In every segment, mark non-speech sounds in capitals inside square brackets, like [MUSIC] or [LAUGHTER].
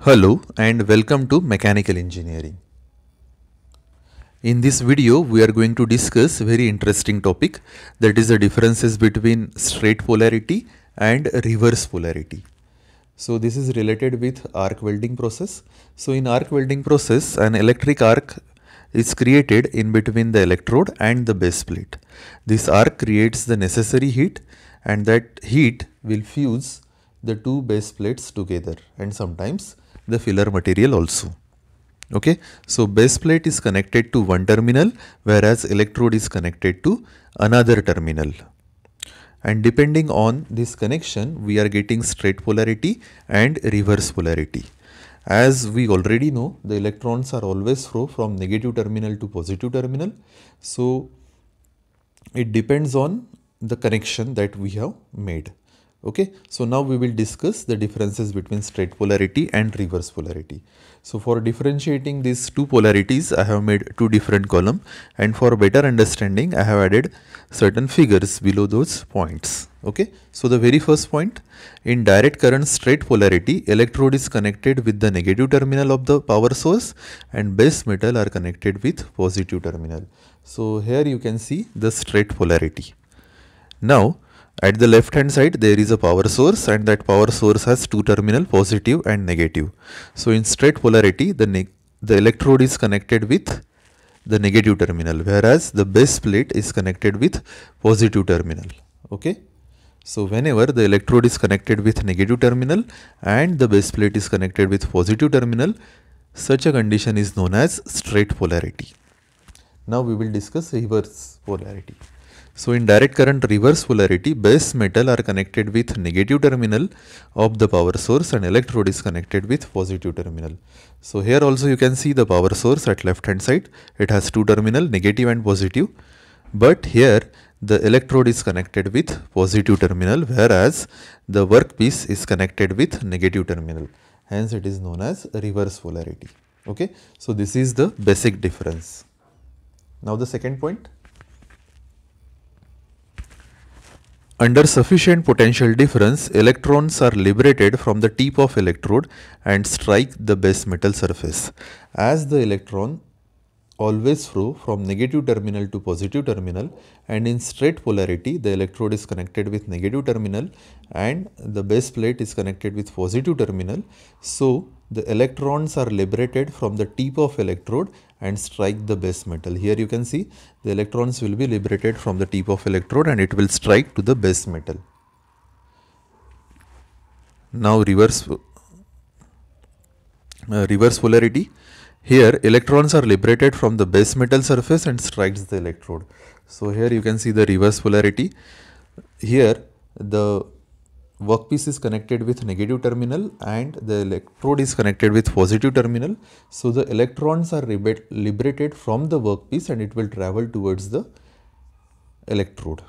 Hello and welcome to Mechanical Engineering. In this video we are going to discuss very interesting topic that is the differences between straight polarity and reverse polarity. So this is related with arc welding process. So in arc welding process an electric arc is created in between the electrode and the base plate. This arc creates the necessary heat and that heat will fuse the two base plates together and sometimes the filler material also. Okay, so base plate is connected to one terminal whereas electrode is connected to another terminal. And depending on this connection, we are getting straight polarity and reverse polarity. As we already know, the electrons are always flow from negative terminal to positive terminal. So it depends on the connection that we have made okay so now we will discuss the differences between straight polarity and reverse polarity. So for differentiating these two polarities i have made two different column and for better understanding i have added certain figures below those points. Okay so the very first point in direct current straight polarity electrode is connected with the negative terminal of the power source and base metal are connected with positive terminal. So here you can see the straight polarity. Now at the left hand side there is a power source and that power source has two terminal positive and negative. So in straight polarity the, the electrode is connected with the negative terminal whereas the base plate is connected with positive terminal. Okay. So whenever the electrode is connected with negative terminal and the base plate is connected with positive terminal such a condition is known as straight polarity. Now we will discuss reverse polarity. So in direct current reverse polarity, base metal are connected with negative terminal of the power source and electrode is connected with positive terminal. So here also you can see the power source at left hand side. It has two terminal negative and positive. But here the electrode is connected with positive terminal whereas the workpiece is connected with negative terminal. Hence it is known as reverse polarity. Okay. So this is the basic difference. Now the second point. Under sufficient potential difference, electrons are liberated from the tip of electrode and strike the base metal surface. As the electron always flow from negative terminal to positive terminal and in straight polarity the electrode is connected with negative terminal and the base plate is connected with positive terminal. So the electrons are liberated from the tip of electrode and strike the base metal. Here you can see the electrons will be liberated from the tip of electrode and it will strike to the base metal. Now reverse uh, reverse polarity. Here electrons are liberated from the base metal surface and strikes the electrode. So here you can see the reverse polarity. Here the workpiece is connected with negative terminal and the electrode is connected with positive terminal. So the electrons are liberated from the workpiece and it will travel towards the electrode.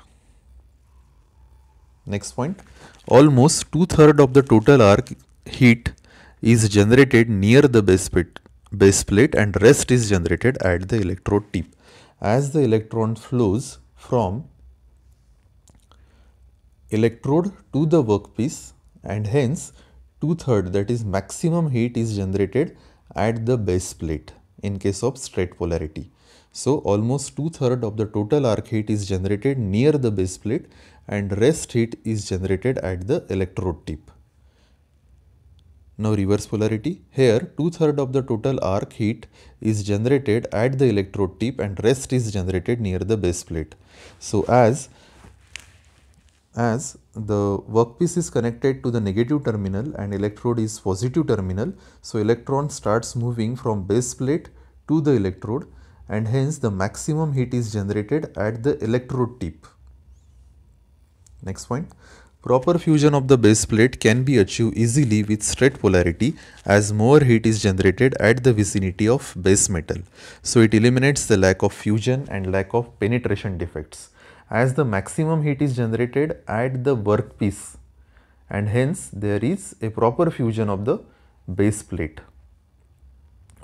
Next point, almost two-thirds of the total arc heat is generated near the base plate, base plate and rest is generated at the electrode tip. As the electron flows from electrode to the workpiece and hence two-third that is maximum heat is generated at the base plate in case of straight polarity. So almost two-third of the total arc heat is generated near the base plate and rest heat is generated at the electrode tip. Now reverse polarity. Here two-third of the total arc heat is generated at the electrode tip and rest is generated near the base plate. So as as the workpiece is connected to the negative terminal and electrode is positive terminal. So electron starts moving from base plate to the electrode and hence the maximum heat is generated at the electrode tip. Next point. Proper fusion of the base plate can be achieved easily with straight polarity as more heat is generated at the vicinity of base metal. So it eliminates the lack of fusion and lack of penetration defects as the maximum heat is generated at the workpiece and hence there is a proper fusion of the base plate.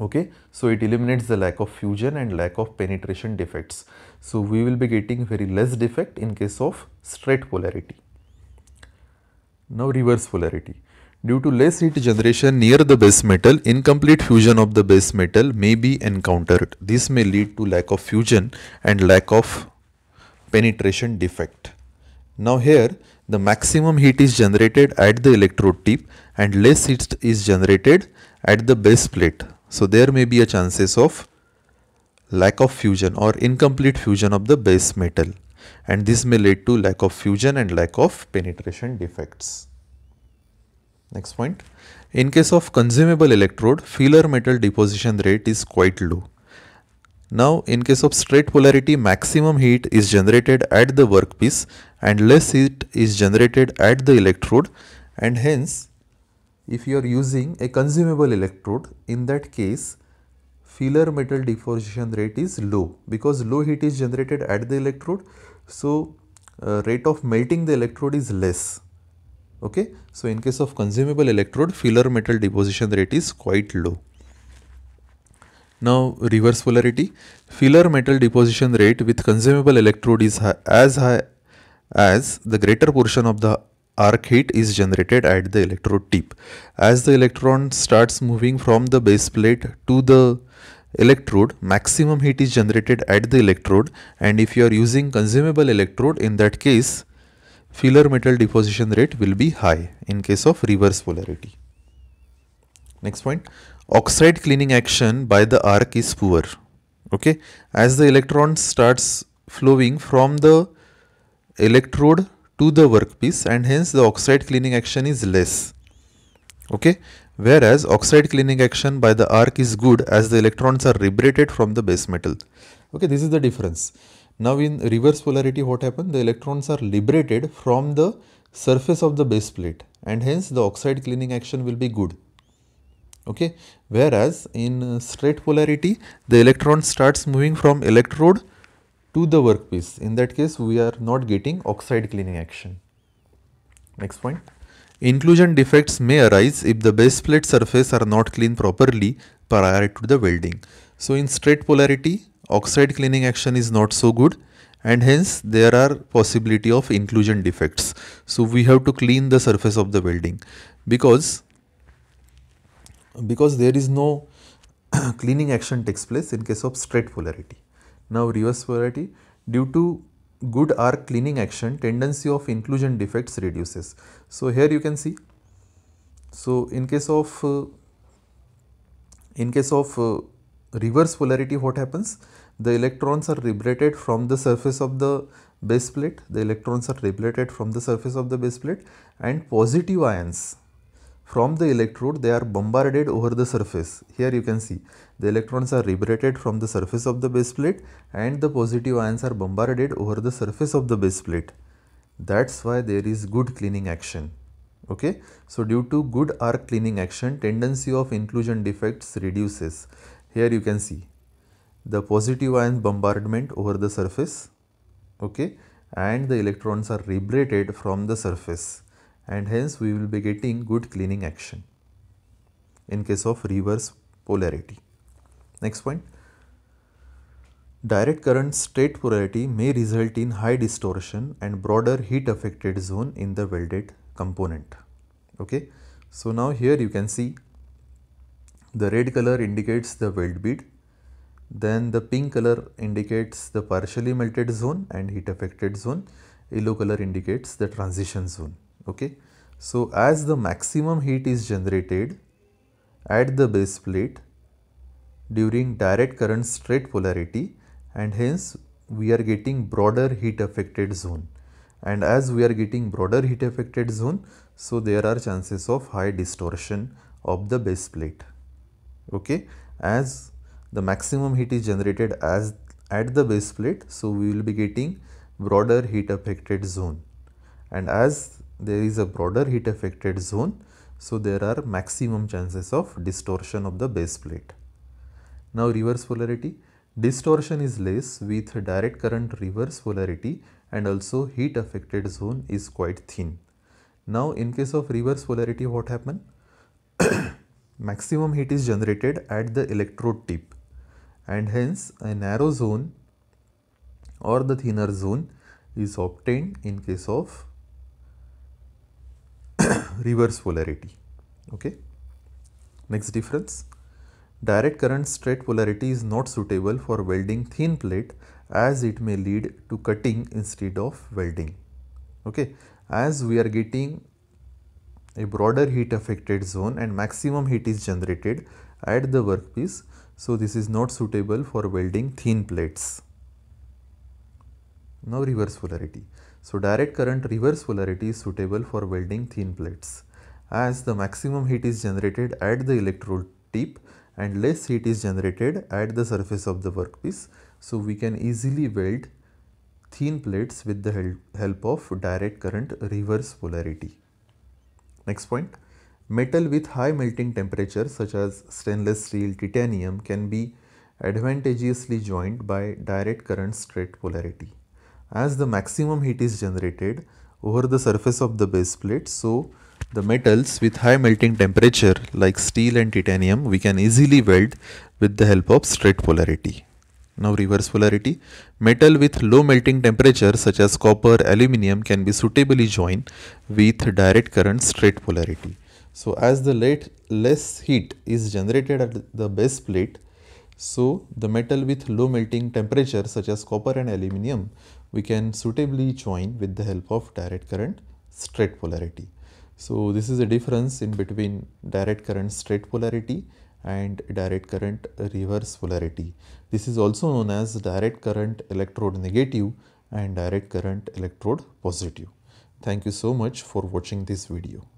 Okay, so it eliminates the lack of fusion and lack of penetration defects. So we will be getting very less defect in case of straight polarity. Now reverse polarity. Due to less heat generation near the base metal, incomplete fusion of the base metal may be encountered. This may lead to lack of fusion and lack of penetration defect. Now here the maximum heat is generated at the electrode tip and less heat is generated at the base plate. So there may be a chances of lack of fusion or incomplete fusion of the base metal and this may lead to lack of fusion and lack of penetration defects. Next point. In case of consumable electrode, filler metal deposition rate is quite low. Now, in case of straight polarity, maximum heat is generated at the workpiece and less heat is generated at the electrode and hence, if you are using a consumable electrode, in that case, filler metal deposition rate is low because low heat is generated at the electrode. So, uh, rate of melting the electrode is less okay. So, in case of consumable electrode filler metal deposition rate is quite low. Now reverse polarity filler metal deposition rate with consumable electrode is high, as high as the greater portion of the arc heat is generated at the electrode tip. As the electron starts moving from the base plate to the electrode maximum heat is generated at the electrode and if you are using consumable electrode in that case filler metal deposition rate will be high in case of reverse polarity. Next point, oxide cleaning action by the arc is poor. Okay, as the electron starts flowing from the electrode to the workpiece and hence the oxide cleaning action is less. Okay, whereas oxide cleaning action by the arc is good as the electrons are liberated from the base metal. Okay, this is the difference. Now in reverse polarity what happens? The electrons are liberated from the surface of the base plate and hence the oxide cleaning action will be good. Okay, whereas in uh, straight polarity the electron starts moving from electrode to the workpiece. In that case we are not getting oxide cleaning action. Next point. Inclusion defects may arise if the base plate surface are not cleaned properly prior to the welding. So in straight polarity oxide cleaning action is not so good and hence there are possibility of inclusion defects. So we have to clean the surface of the welding because because there is no [CLEARS THROAT] cleaning action takes place in case of straight polarity. Now reverse polarity due to good arc cleaning action tendency of inclusion defects reduces. So here you can see so in case of uh, in case of uh, reverse polarity what happens the electrons are liberated from the surface of the base plate the electrons are liberated from the surface of the base plate and positive ions from the electrode they are bombarded over the surface. Here you can see the electrons are liberated from the surface of the base plate and the positive ions are bombarded over the surface of the base plate. That's why there is good cleaning action okay? So due to good arc cleaning action tendency of inclusion defects reduces. Here you can see the positive ion bombardment over the surface okay? And the electrons are liberated from the surface and hence we will be getting good cleaning action in case of reverse polarity. Next point. Direct current straight polarity may result in high distortion and broader heat affected zone in the welded component. Okay. So now here you can see the red color indicates the weld bead. Then the pink color indicates the partially melted zone and heat affected zone. Yellow color indicates the transition zone. Okay. So as the maximum heat is generated at the base plate during direct current straight polarity and hence we are getting broader heat affected zone. And as we are getting broader heat affected zone so there are chances of high distortion of the base plate. Okay? As the maximum heat is generated as at the base plate so we will be getting broader heat affected zone. And as there is a broader heat affected zone so there are maximum chances of distortion of the base plate. Now reverse polarity. Distortion is less with direct current reverse polarity and also heat affected zone is quite thin. Now in case of reverse polarity what happen? [COUGHS] Maximum heat is generated at the electrode tip and hence a narrow zone or the thinner zone is obtained in case of reverse polarity Okay. Next difference. Direct current straight polarity is not suitable for welding thin plate as it may lead to cutting instead of welding. Okay. As we are getting a broader heat affected zone and maximum heat is generated at the workpiece. So, this is not suitable for welding thin plates. Now reverse polarity. So direct current reverse polarity is suitable for welding thin plates as the maximum heat is generated at the electrode tip and less heat is generated at the surface of the workpiece. So we can easily weld thin plates with the help of direct current reverse polarity. Next point, metal with high melting temperature such as stainless steel, titanium can be advantageously joined by direct current straight polarity as the maximum heat is generated over the surface of the base plate. So, the metals with high melting temperature like steel and titanium we can easily weld with the help of straight polarity. Now reverse polarity. Metal with low melting temperature such as copper, aluminium can be suitably joined with direct current straight polarity. So as the late, less heat is generated at the base plate, so the metal with low melting temperature such as copper and aluminium we can suitably join with the help of direct current straight polarity. So this is the difference in between direct current straight polarity and direct current reverse polarity. This is also known as direct current electrode negative and direct current electrode positive. Thank you so much for watching this video.